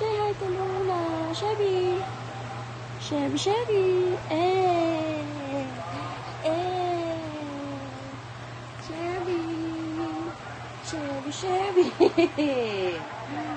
Say hi to Luna. Chevy. Chevy, Chevy. Eh. Eh. Chevy. Chevy, Chevy. Chevy.